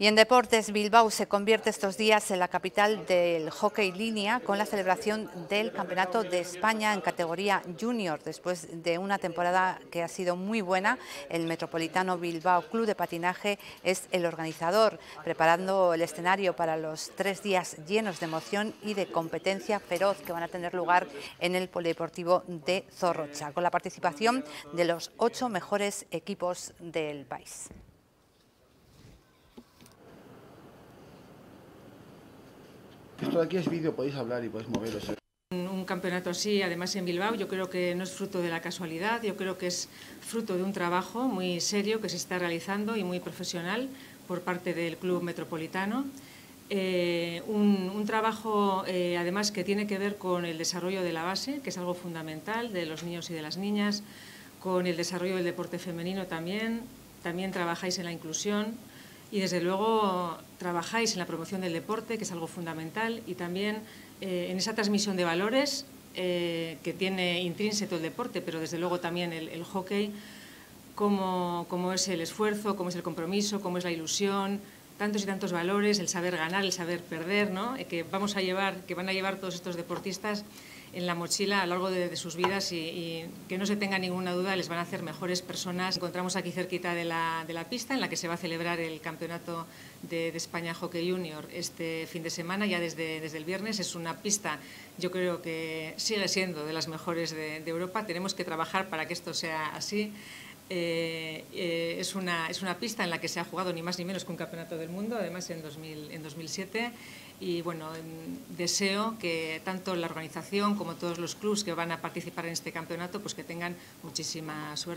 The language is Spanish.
Y en deportes, Bilbao se convierte estos días en la capital del hockey línea con la celebración del Campeonato de España en categoría junior. Después de una temporada que ha sido muy buena, el Metropolitano Bilbao Club de Patinaje es el organizador, preparando el escenario para los tres días llenos de emoción y de competencia feroz que van a tener lugar en el Polideportivo de Zorrocha, con la participación de los ocho mejores equipos del país. Esto de aquí es vídeo, podéis hablar y podéis moveros. Un campeonato así, además en Bilbao, yo creo que no es fruto de la casualidad, yo creo que es fruto de un trabajo muy serio que se está realizando y muy profesional por parte del Club Metropolitano. Eh, un, trabajo, eh, además, que tiene que ver con el desarrollo de la base, que es algo fundamental, de los niños y de las niñas, con el desarrollo del deporte femenino también. También trabajáis en la inclusión, y desde luego trabajáis en la promoción del deporte, que es algo fundamental, y también eh, en esa transmisión de valores eh, que tiene intrínseco el deporte, pero desde luego también el, hockey, cómo, cómo, es el esfuerzo, cómo es el compromiso, cómo es la ilusión, tantos y tantos valores, el saber ganar, el saber perder, ¿no? Que vamos a llevar, que van a llevar todos estos deportistas en la mochila a lo largo de, sus vidas y, que no se tenga ninguna duda, les van a hacer mejores personas. Encontramos aquí cerquita de la, de la pista en la que se va a celebrar el Campeonato de, España Hockey Junior este fin de semana, ya desde, desde el viernes. Es una pista, yo creo que sigue siendo de las mejores de, Europa. Tenemos que trabajar para que esto sea así. Eh, eh, es, una, es una pista en la que se ha jugado ni más ni menos que un campeonato del mundo, además en, 2000, en 2007. Y bueno, deseo que tanto la organización como todos los clubes que van a participar en este campeonato pues que tengan muchísima suerte.